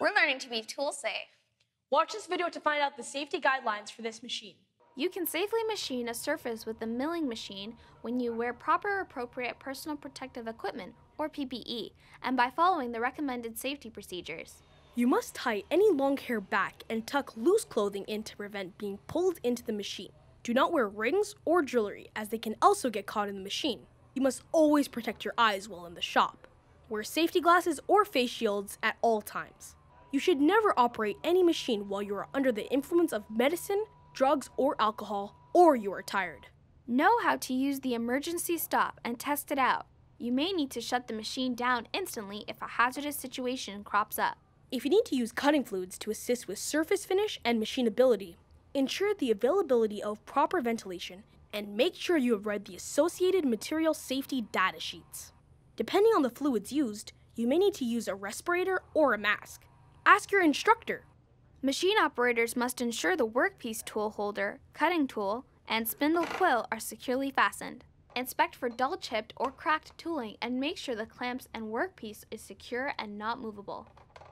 We're learning to be tool safe. Watch this video to find out the safety guidelines for this machine. You can safely machine a surface with the milling machine when you wear proper appropriate personal protective equipment, or PPE, and by following the recommended safety procedures. You must tie any long hair back and tuck loose clothing in to prevent being pulled into the machine. Do not wear rings or jewelry as they can also get caught in the machine. You must always protect your eyes while in the shop. Wear safety glasses or face shields at all times. You should never operate any machine while you are under the influence of medicine, drugs, or alcohol, or you are tired. Know how to use the emergency stop and test it out. You may need to shut the machine down instantly if a hazardous situation crops up. If you need to use cutting fluids to assist with surface finish and machinability, ensure the availability of proper ventilation and make sure you have read the associated material safety data sheets. Depending on the fluids used, you may need to use a respirator or a mask. Ask your instructor. Machine operators must ensure the workpiece tool holder, cutting tool, and spindle quill are securely fastened. Inspect for dull chipped or cracked tooling and make sure the clamps and workpiece is secure and not movable.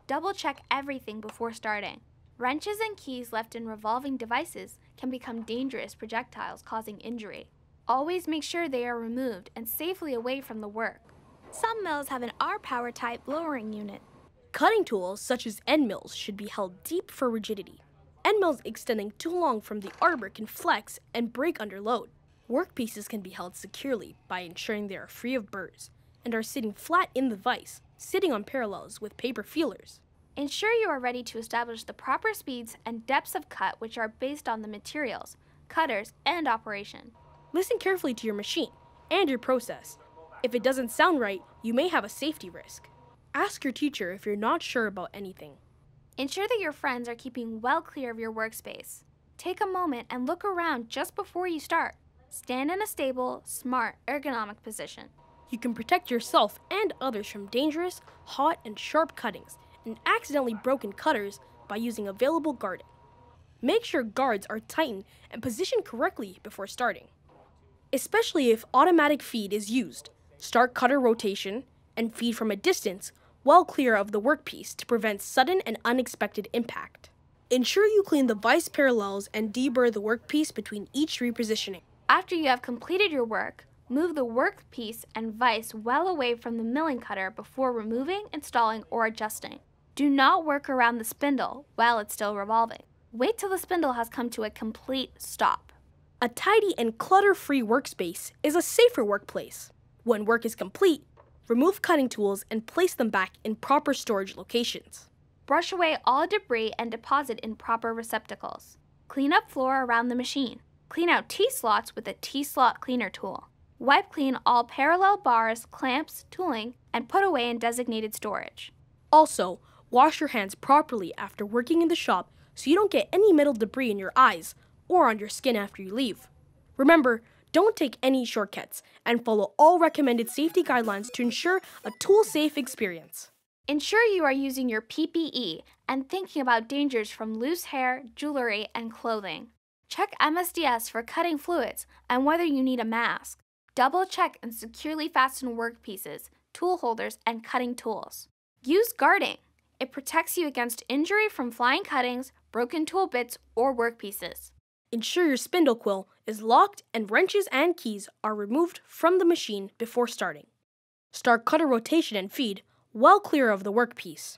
Double check everything before starting. Wrenches and keys left in revolving devices can become dangerous projectiles causing injury. Always make sure they are removed and safely away from the work. Some mills have an R-Power type lowering unit. Cutting tools, such as end mills, should be held deep for rigidity. End mills extending too long from the arbor can flex and break under load. Workpieces can be held securely by ensuring they are free of burrs and are sitting flat in the vise, sitting on parallels with paper feelers. Ensure you are ready to establish the proper speeds and depths of cut which are based on the materials, cutters, and operation. Listen carefully to your machine and your process. If it doesn't sound right, you may have a safety risk. Ask your teacher if you're not sure about anything. Ensure that your friends are keeping well clear of your workspace. Take a moment and look around just before you start. Stand in a stable, smart, ergonomic position. You can protect yourself and others from dangerous, hot, and sharp cuttings and accidentally broken cutters by using available guarding. Make sure guards are tightened and positioned correctly before starting. Especially if automatic feed is used, start cutter rotation and feed from a distance well clear of the workpiece to prevent sudden and unexpected impact. Ensure you clean the vise parallels and deburr the workpiece between each repositioning. After you have completed your work, move the workpiece and vise well away from the milling cutter before removing, installing, or adjusting. Do not work around the spindle while it's still revolving. Wait till the spindle has come to a complete stop. A tidy and clutter-free workspace is a safer workplace. When work is complete, remove cutting tools and place them back in proper storage locations. Brush away all debris and deposit in proper receptacles. Clean up floor around the machine. Clean out T-slots with a T-slot cleaner tool. Wipe clean all parallel bars, clamps, tooling, and put away in designated storage. Also, wash your hands properly after working in the shop so you don't get any metal debris in your eyes or on your skin after you leave. Remember, don't take any shortcuts and follow all recommended safety guidelines to ensure a tool safe experience. Ensure you are using your PPE and thinking about dangers from loose hair, jewelry, and clothing. Check MSDS for cutting fluids and whether you need a mask. Double check and securely fasten workpieces, tool holders, and cutting tools. Use guarding. It protects you against injury from flying cuttings, broken tool bits, or workpieces. Ensure your spindle quill is locked and wrenches and keys are removed from the machine before starting. Start cutter rotation and feed well clear of the workpiece.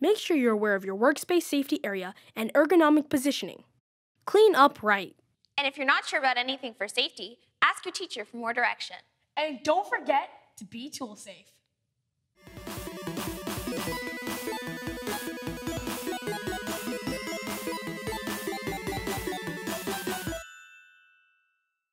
Make sure you're aware of your workspace safety area and ergonomic positioning. Clean up right. And if you're not sure about anything for safety, ask your teacher for more direction. And don't forget to be tool safe.